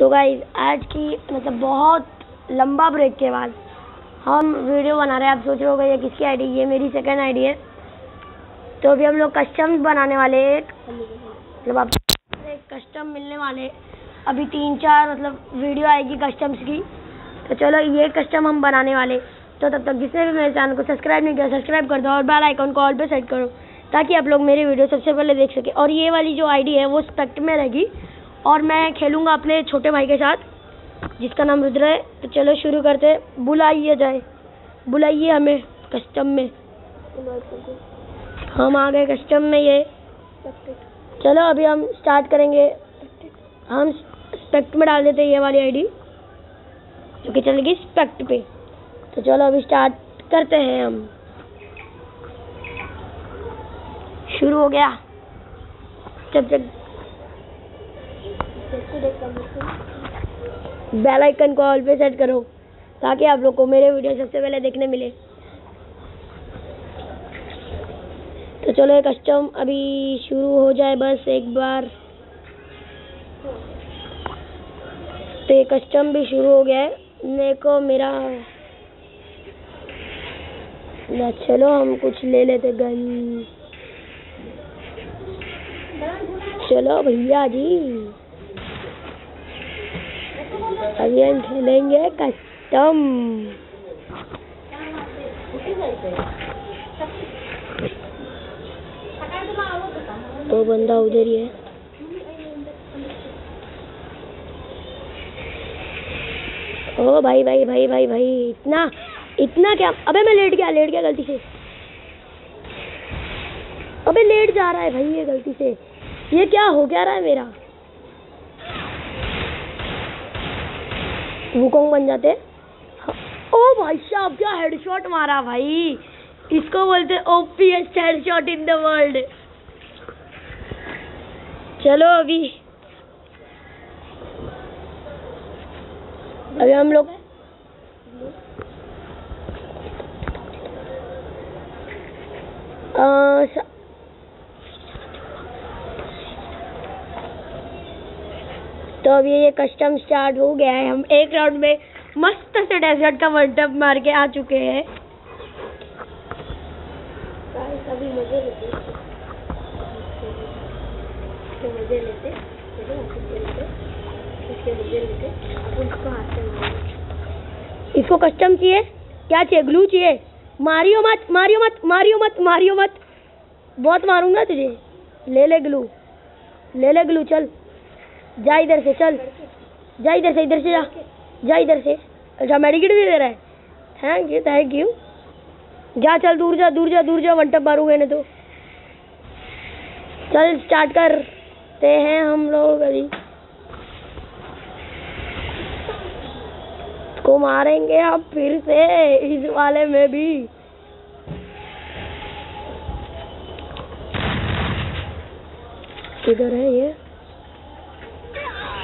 तो गाइज़ आज की मतलब बहुत लंबा ब्रेक के बाद हम वीडियो बना रहे हैं। आप सोच रहे हो ये किसकी आईडी ये मेरी सेकंड आईडी है। तो अभी हम लोग कस्टम बनाने वाले एक। मतलब आप एक कस्टम मिलने वाले। अभी तीन चार मतलब वीडियो आएगी कस्टम्स की। तो चलो, ये कस्टम हम बनाने वाले। तो तब तक जिसने भी मेरे चैनल को सब्सक्राइब नहीं किया सब्सक्राइब कर दो और बेल आइकन को ऑल पे सेट करो। ताकि आप लोग मेरी वीडियो सबसे पहले देख सके। और ये वाली जो आईडी है, वो स्पेक्ट में रहेगी। और मैं खेलूँगा अपने छोटे भाई के साथ, जिसका नाम रुद्र है। तो चलो शुरू करते बुलाइए जाए। बुलाइए हमें कस्टम में। हम आ गए कस्टम में ये। चलो अभी हम स्टार्ट करेंगे। हम स्पेक्ट में डाल देते हैं ये वाली आईडी जो कि चलेगी स्पेक्ट पे। तो चलो अभी स्टार्ट करते हैं हम। शुरू हो गया। जब जब बेल आइकन को ऑल पे सेट करो, ताकि आप लोग को मेरे वीडियो सबसे पहले देखने मिले। तो चलो एक कस्टम अभी शुरू हो जाए बस एक बार। तो ये कस्टम भी शुरू हो गया है। मेरे को मेरा ना, चलो हम कुछ ले लेते गन। चलो भैया जी। अभी हम खेलेंगे कस्टम तो बंदा उधर ही है। ओ भाई भाई भाई भाई भाई, इतना इतना क्या? अबे मैं लेट गया लेट गया गलती से। अबे लेट जा रहा है भाई ये गलती से। ये क्या हो क्या रहा है मेरा? वुकोंग बन जाते ओ भाई साहब क्या हेडशॉट मारा भाई? इसको बोलते ओपीएस्ट हेडशॉट इन द वर्ल्ड चलो अभी। अभी हम लोग आ, तो अभी ये कस्टम स्टार्ट हो गया है। हम एक राउंड में मस्त से डेजर्ट का वर्ल्ड टप मार के आ चुके हैं। इसको कस्टम चाहिए? क्या चाहिए? ग्लू चाहिए? मारियो मत मारियो मत मारियो मत मारियो मत। बहुत मारूँगा तुझे। ले ले ग्लू ले ले ग्लू चल। जा इधर से, चल। जा इधर से इधर से जा। जा इधर से। अच्छा मेडिकेट भी दे रहा है। थैंक यू थैंक यू जा, चल, दूर जा दूर जा दूर जा वन टप मारूँगा इन्हें तो। चल स्टार्ट करते हैं हम लोग अभी। को मारेंगे अब फिर से, इस वाले में भी। किधर है ये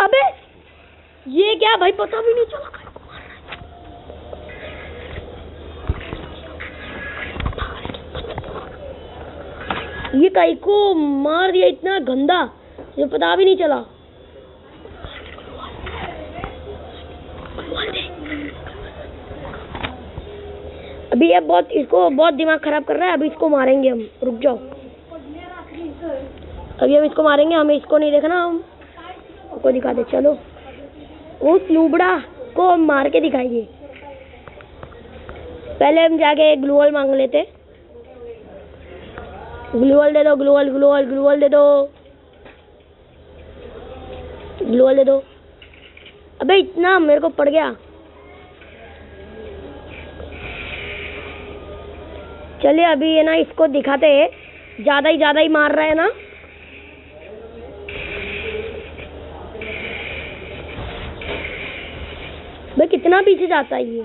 अबे ये क्या भाई पता भी नहीं चला ये कई को मार दिया इतना गंदा, ये पता भी नहीं चला। अभी ये बहुत, इसको बहुत दिमाग खराब कर रहा है, अभी इसको मारेंगे हम। रुक जाओ। अभी हम इसको मारेंगे, हमें इसको नहीं देखना, हम। को दिखा दे, चलो। उस लूबड़ा को हम मार के दिखाएँगे पहले हम जाके एक ग्लूवल मांग लेते। ग्लूवल दे दो ग्लूवल ग्लूवल ग्लूवल दे दो। ग्लूवल दे दो। अबे इतना मेरे को पड़ गया। चलिए अभी ये ना इसको दिखाते हैं। ज़्यादा ही ज़्यादा ही मार रहा है ना। कितना पीछे जाता है ये?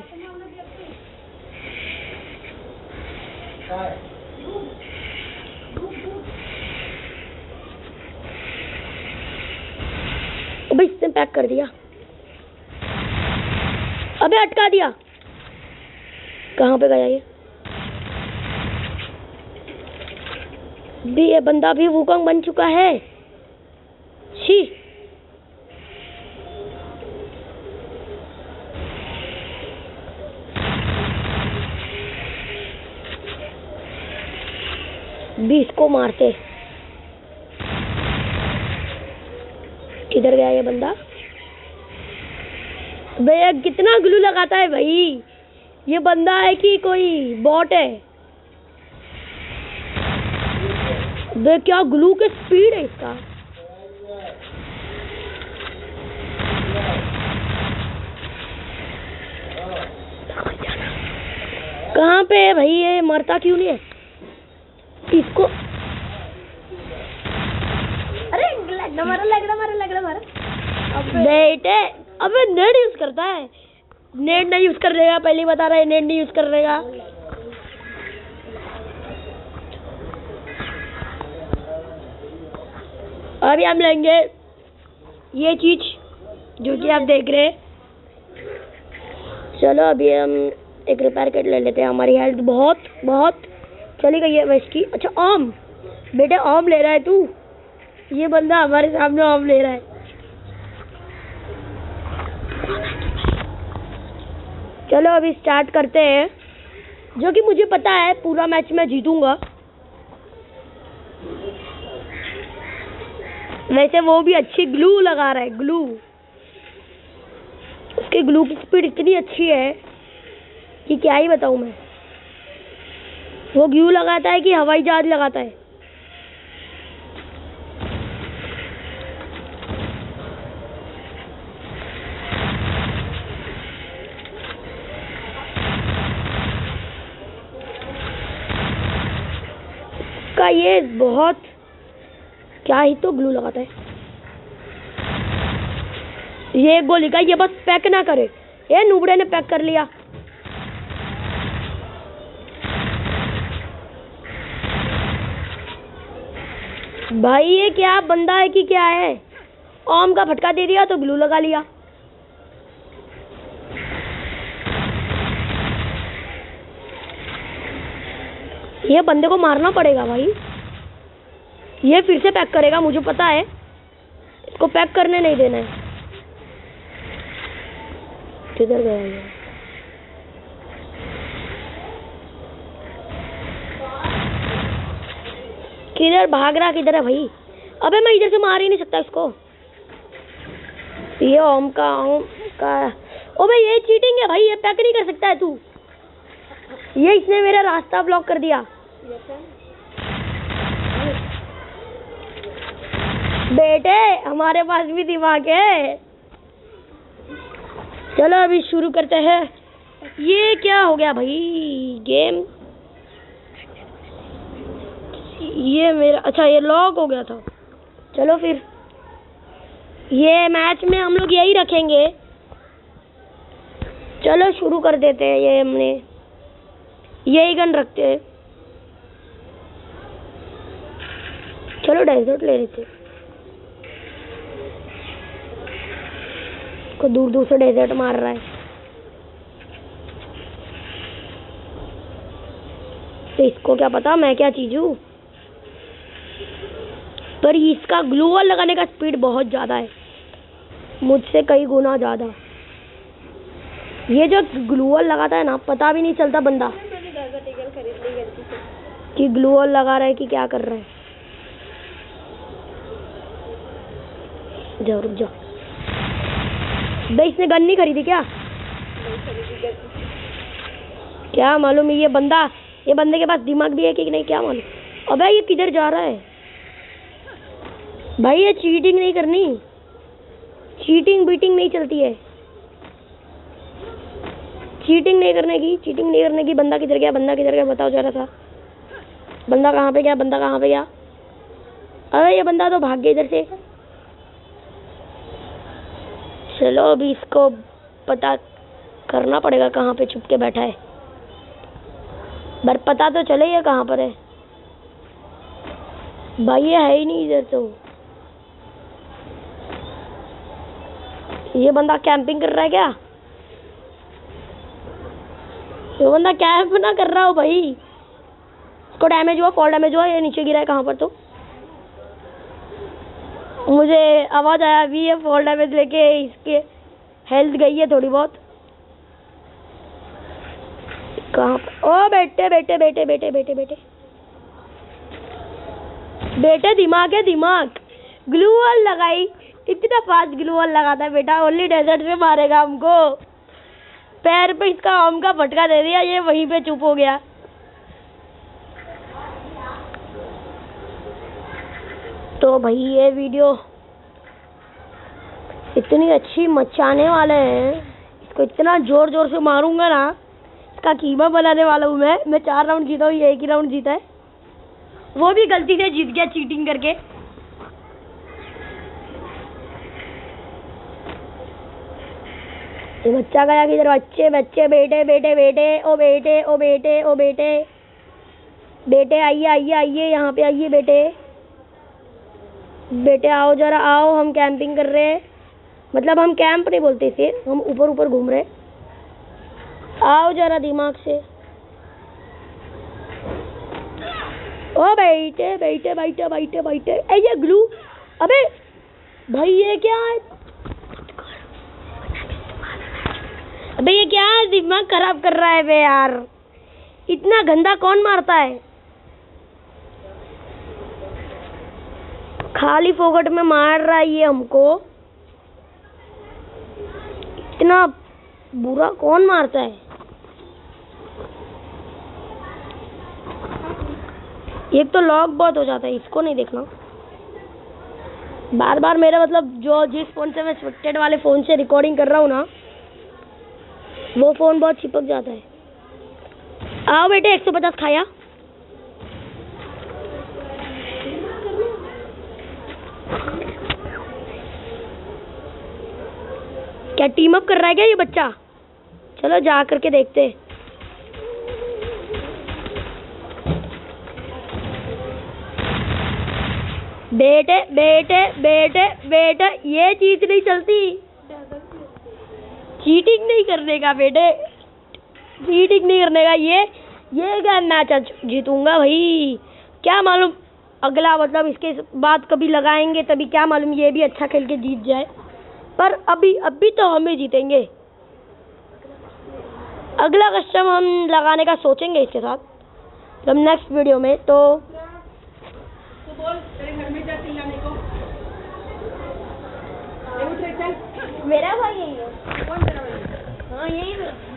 इसने पैक कर दिया। अबे, अटका दिया। कहाँ पे गया ये? भी, ये बंदा भी वुकंग बन चुका है। छी। बीस को मारते। किधर गया ये बंदा? भैया कितना ग्लू लगाता है भाई। ये बंदा है कि कोई बॉट है? बे क्या ग्लू के स्पीड है इसका? कहाँ पे है भाई? ये मरता क्यों नहीं है? इसको। अरे लगना मारा लगना मारा लगना मारा। बेटे अबे नेट यूज़ करता है। नेट नहीं यूज़ कर रहेगा पहले बता रहा है नेट नहीं यूज़ कर रहेगा अभी हम लेंगे ये चीज़, जो कि आप देख रहे हैं। चलो, अभी हम एक रिपेयर किट ले लेते हैं। हमारी हेल्थ बहुत बहुत चली गई है वैसे की अच्छा आम। बेटे, आम ले रहा है तू। ये बंदा हमारे सामने आम ले रहा है। चलो, अभी स्टार्ट करते हैं। जो कि मुझे पता है, पूरा मैच मैं जीतूँगा। वैसे वो भी अच्छी ग्लू लगा रहा है ग्लू उसकी ग्लू की स्पीड इतनी अच्छी है कि क्या ही बताऊँ मैं। वो ग्लू लगाता है कि हवाई जहाज़ लगाता है? का ये बहुत, क्या ही तो ग्लू लगाता है। ये गोली का, ये बस पैक ना करे। ये नुबड़े ने पैक कर लिया। भाई, ये क्या बंदा है कि क्या है? ओम का फटका दे दिया तो ग्लू लगा लिया। ये बंदे को मारना पड़ेगा भाई। ये फिर से पैक करेगा, मुझे पता है। इसको पैक करने नहीं देना है। किधर गया ये? किधर भाग रहा किधर है भाई? अबे मैं इधर से मार ही नहीं सकता इसको ये ओम का ओम का। ओ भाई ये चीटिंग है भाई, ये पैक नहीं कर सकता है तू। ये इसने मेरा रास्ता ब्लॉक कर दिया। बेटे, हमारे पास भी दिमाग है। चलो अभी शुरू करते हैं। ये क्या हो गया भाई? गेम ये मेरा अच्छा ये लॉक हो गया था। चलो फिर। ये मैच में हम लोग यही रखेंगे। चलो, शुरू कर देते हैं ये हमने। यही गन रखते हैं। चलो डेजर्ट ले लेते को दूर दूर से डेजर्ट मार रहा है। तो इसको क्या पता, मैं क्या चीज़ हूँ? पर इसका ग्लूवल लगाने का स्पीड बहुत ज़्यादा है। मुझसे कई गुना ज़्यादा। ये जो ग्लूवल लगाता है ना, पता भी नहीं चलता बंदा। कि ग्लूवल लगा रहा है कि क्या कर रहा है। जाओ रुक जाओ बे इसने गन नहीं खरीदी क्या? क्या मालूम ये बंदा, ये बंदे के पास दिमाग भी है कि नहीं, क्या मालूम? अबे, ये किधर जा रहा है? भाई, ये चीटिंग नहीं करनी। चीटिंग बीटिंग नहीं चलती है। चीटिंग नहीं करने की चीटिंग नहीं करने की, बंदा किधर गया, बंदा किधर गया, बताओ जरा सा। बंदा कहाँ पे गया, बंदा कहाँ पे गया? अरे, ये बंदा तो भाग गया इधर से। चलो, अभी इसको पता करना पड़ेगा कहाँ पे छुप के बैठा है। पर पता तो चले ये कहाँ पर है। भाई, ये है ही नहीं इधर तो। ये बंदा कैंपिंग कर रहा है क्या? ये बंदा कैंप ना कर रहा हो भाई। इसको डैमेज हुआ फॉल डैमेज हुआ, ये नीचे गिरा है कहाँ पर तो? मुझे आवाज़ आया अभी ये फॉल डैमेज लेके इसके हेल्थ गई है थोड़ी बहुत। कहाँ ओ बेटे बेटे बेटे बेटे बेटे बेटे। बेटे, दिमाग है, दिमाग। ग्लू वॉल लगाई। इतना फास्ट ग्लू वॉल लगाता है बेटा ओनली डेजर्ट में मारेगा हमको। पैर पे इसका आम का फटका दे दिया, ये वहीं पे चुप हो गया। तो भाई ये वीडियो इतनी अच्छी मचाने वाले हैं। इसको इतना ज़ोर ज़ोर से मारूँगा ना, इसका कीमा बनाने वाला हूँ मैं। मैं चार राउंड जीता हूँ, ये एक ही राउंड जीता है। वो भी गलती से जीत गया चीटिंग करके। ये बच्चा गया किधर बच्चे बच्चे, बेटे बेटे बेटे, ओ बेटे ओ बेटे ओ बेटे। बेटे, आइए आइए आइए, यहाँ पे आइए बेटे। बेटे, आओ जरा, आओ, हम कैंपिंग कर रहे हैं। मतलब हम कैंप नहीं बोलते इसे, हम ऊपर ऊपर घूम रहे आओ जरा दिमाग से। ओ बैठे बैठे बैठे बैठे बैठे। ये ग्लू, अबे, भाई, ये क्या है? अबे ये क्या दिमाग खराब कर रहा है बे यार। इतना गंदा कौन मारता है? खाली फोकट में मार रहा है ये हमको। इतना बुरा कौन मारता है? एक तो लॉक बहुत हो जाता है, इसको नहीं देखना। बार बार मेरा मतलब जो जिस फ़ोन से मैं स्विफ्टेड वाले फ़ोन से रिकॉर्डिंग कर रहा हूँ ना वो फ़ोन बहुत चिपक जाता है। आओ बेटे 150 खाया। क्या टीम अप कर रहा है क्या ये बच्चा? चलो जा करके देखते बेटे बेटे बेटे बेटे, ये चीज़ नहीं चलती। चीटिंग नहीं करने का बेटे। चीटिंग नहीं करने का, ये ये क्या मैच जीतूँगा भाई। क्या मालूम, अगला मतलब इसके बाद कभी लगाएँगे तभी क्या मालूम, ये भी अच्छा खेल के जीत जाए। पर अभी अभी तो हम ही जीतेंगे। अगला कस्टम हम लगाने का सोचेंगे इसके साथ। मतलब नेक्स्ट वीडियो में तो तो बोल तेरे घर में जा चिल्लाने को ये उठ रे, चल मेरा भाई यही है कौन तेरा भाई हाँ? यही मेरा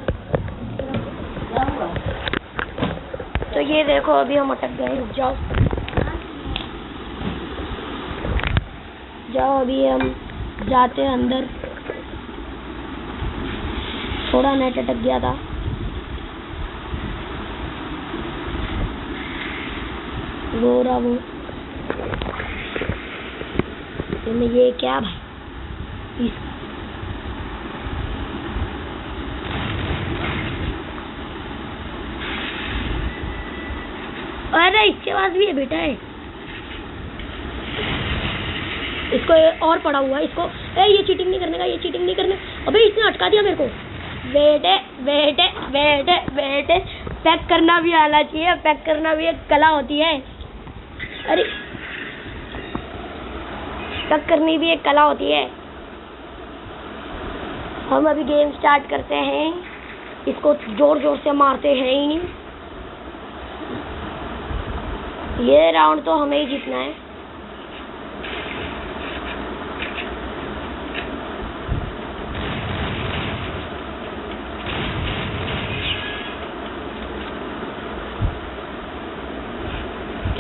तो ये देखो, अभी हम अटक गए। रुक जाओ। जाओ, अभी हम जाते हैं अंदर। थोड़ा नेट अटक गया था। रो रहा वो ये ये क्या भाई? इस अरे इसके पास भी है बेटा, है। इसको और पड़ा हुआ है, इसको, ए, ये चीटिंग नहीं करने का, ये चीटिंग नहीं करने, अबे, इसने अटका दिया मेरे को। बेटे बेटे बेटे बेटे पैक करना भी आना चाहिए पैक करना भी एक कला होती है। अरे पैक करनी भी एक कला होती है। हम अभी गेम स्टार्ट करते हैं, इसको ज़ोर ज़ोर से मारते हैं ही ये राउंड तो हमें ही जीतना है।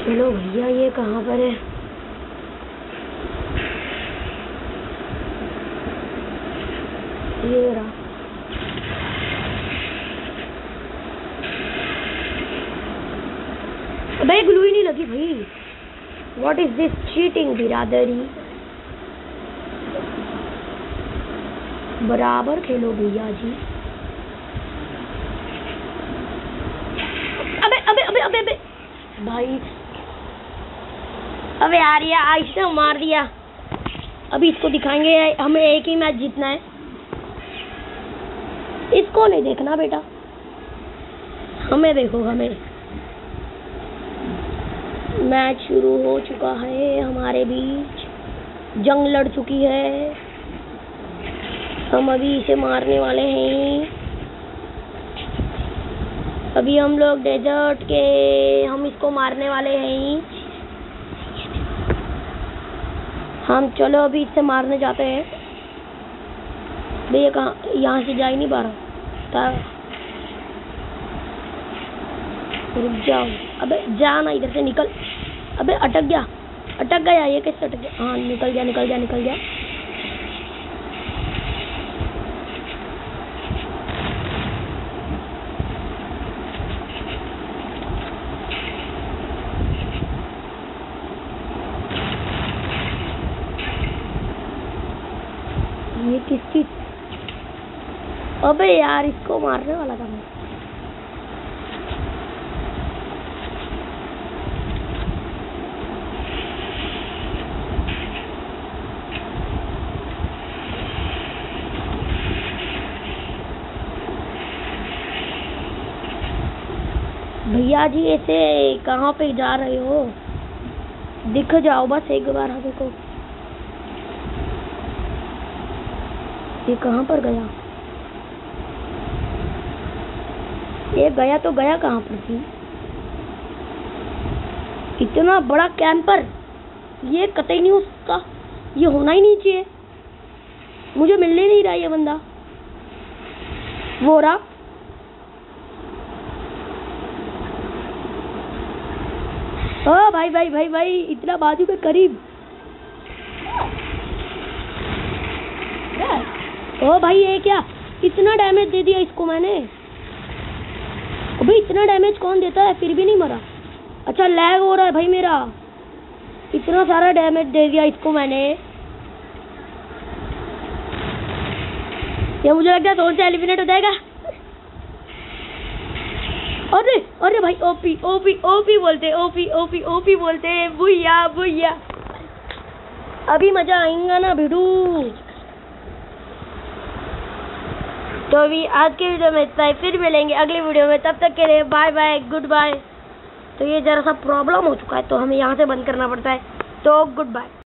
चलो भैया, ये कहाँ पर है? ये रहा अबे ग्लू ही नहीं लगी भाई व्हाट इज़ दिस चीटिंग बिरादरी बराबर खेलो भैया जी। अबे अबे अबे अबे अबे। भाई। अबे यार ये आइसने मार दिया। अभी इसको दिखाएँगे, हमें एक ही मैच जीतना है। इसको नहीं देखना बेटा। हमें देखो, हमें। मैच शुरू हो चुका है हमारे बीच। जंग लड़ चुकी है। हम अभी इसे मारने वाले हैं। अभी हम लोग डेजर्ट के हम इसको मारने वाले हैं। हम चलो अभी इससे मारने जाते हैं। भैया कहाँ, यहाँ से जा ही नहीं पा रहा। रुक जाओ। अबे जाना इधर से निकल। अबे, अटक गया। अटक गया ये कैसे अटक गया? हाँ निकल गया निकल गया निकल गया। ये किस चीज़ अबे यार, इसको मारने वाला था मैं। भैया जी, ऐसे कहाँ पे जा रहे हो? दिख जाओ बस एक बार हमें को। ये कहाँ पर गया? ये गया तो गया कहाँ पर थी? इतना बड़ा कैंपर, ये कतई नहीं उसका ये होना ही नहीं चाहिए। मुझे मिलने नहीं रहा ये बंदा। वो रहा? ओ भाई भाई भाई भाई, इतना बाजू के करीब। ओ भाई, ये क्या? इतना डैमेज दे दिया इसको मैंने। अभी इतना डैमेज कौन देता है? फिर भी नहीं मरा। अच्छा लैग हो रहा है भाई मेरा। इतना सारा डैमेज दे दिया इसको मैंने। ये मुझे लगता है कौन सा एलिमिनेट हो जाएगा। अरे अरे भाई, ओपी ओपी ओपी बोलते, ओपी ओपी ओपी बोलते बुया बुया अभी मज़ा आएगा ना भिड़ू। तो अभी आज के वीडियो में इतना ही, फिर मिलेंगे अगले वीडियो में, तब तक के लिए बाय बाय गुड बाय तो ये जरा सा प्रॉब्लम हो चुका है तो हमें यहाँ से बंद करना पड़ता है। तो गुड बाय